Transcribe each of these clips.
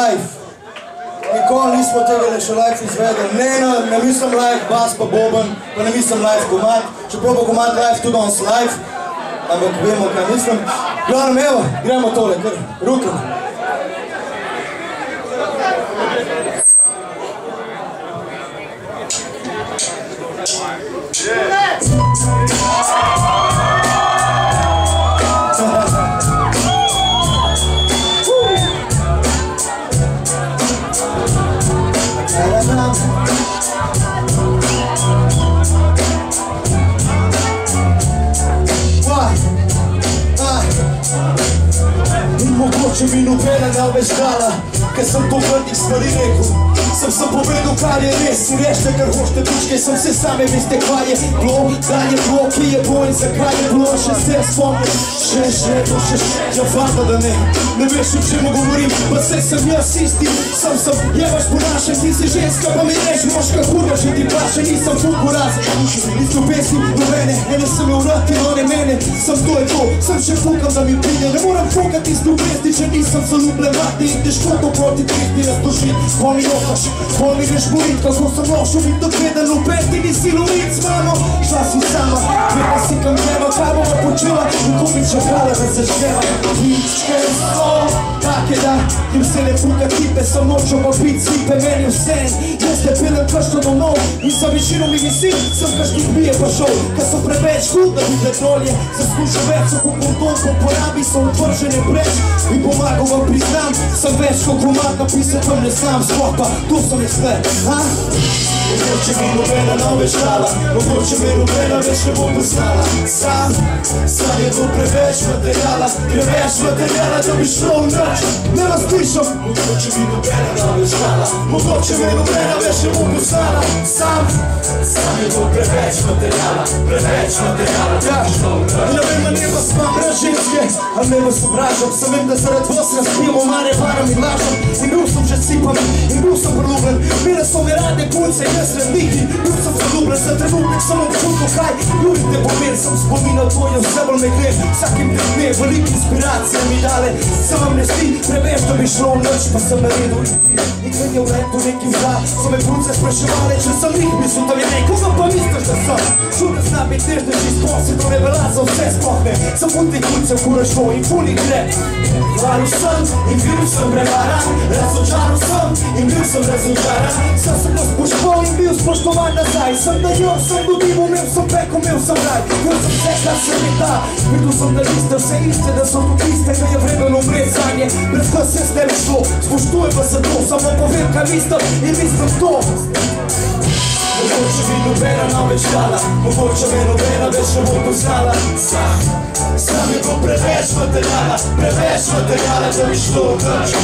live. Nikoli nismo tega še live izvedli. Ne, ne, ne mislim live bas pa boben, pa ne mislim live komad. Čeprav bo komad live tudi on live, ampak vemo, kaj mislim. Glavno, evo, gremo tole, kar rukom. Mogoče veš dala, ker sem to vrtih stvari rekel. Sem sem povedal, kar je res, si rešite, kar hošte pičke, sem vse same veste, kaj je bilo, da je bilo, ki je bilo in zakaj je bilo, še se spomnim, še, še, to še, še, ja, valjda, da ne, ne veš, o čemu govorim, pa vse sem jaz isti, sem, sem, jebaš po našem, ti si ženska, pa mi reš, moška, kurva, že ti Naše nisam fuku raz Nisu pesmi do mene Ene su me uratila, one mene. Sam to je to, sam še fukam da mi pride Ne moram fukat iz dubrestića Nisam sa ljuble vrati I teško to proti tristi rastušit Voli okaš, voli greš bolit Kako sam loš, uvijek dok jedan u pestini Silu lic, mamo, šta si sama? Jedna si kam treba, kajbova počela. U kumića prala da se da, jim se ne fuka tipe, sem nočo pa bit slipe, meni vse, jaz te pilem kašto domov, in sa večino mi visi, sem kaški bije pa šel, kad so preveč hud, da bi petrolje, zaslužil več, so po kondom, po porabi, so utvržene preč, in pomagal vam priznam, sem več kot komad napisat vam ne znam, sploh pa to sem jaz le, ha? Moguće mi Lubena naobećala Moguće mi Lubena već ne budu znala. Sam, sam je tu preveć materijala. Preveć materijala da bi šlo u noć Ne vas pišam Moguće mi Lubena naobećala Moguće mi Lubena već ne budu znala. Sam, sam je tu preveć materijala. Preveć materijala da bi šlo u noć a ne vas obražam Sem vem, da zaradi vas razpijemo mare, varam in lažem. In bil sem že sipam, in bil sem preljubljen Bile so mi rade punce, jaz sredniki Bil sem zaljubljen. Za trenutek, sem občutil kaj Ljubite pomen, sem spominal tvojo zemljo me gre. Vsakim dne, velike inspiracije mi dale. Se vam ne zdi, preveč da bi šlo v noč Pa sem naredil in kad je v letu neki vza So me punce spraševale, če sem njih mislil, da mi ne Koga pa misliš, da sem? Čudno zna biti težne, če izposi To ne velja za vse sploh ne. Sem pun teh puncev, kuražbo in punih gre Varil sem in bil sem prevaran Razočaral sem in bil sem razočaran. Sam sem nas pošpal in bil spoštovan nazaj. Sem da jo, sem dobil, imel sem peko, imel sem raj. Bil sem vse, kar se mi da. Videl sem, da niste vse iste, da so tu iste Kaj je vremeno umret zanje, brez kaj se s tem šlo. Spoštujem pa se to, samo povem, kaj mislim in mislim to. Mogoče mi nobena ne več dala, mogoče me nobena več ne bo poznala. Sam, sam je bilo preveč materijala, preveč materijala, da bi šlo v noč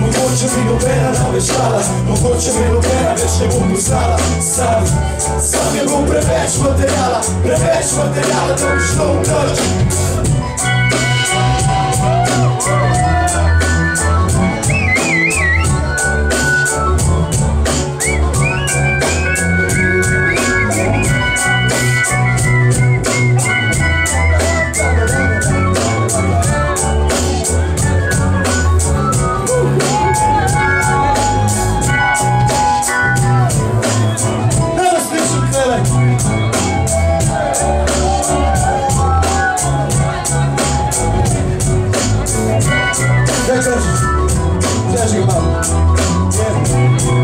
Mogoče mi nobena ne več dala, mogoče me nobena več ne bo poznala. Sam, sam je bilo preveč materijala, preveč materijala, da bi šlo v noč Yes. your mom. Yeah.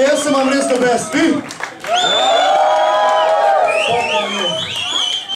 Yeah! Ej, jaz sem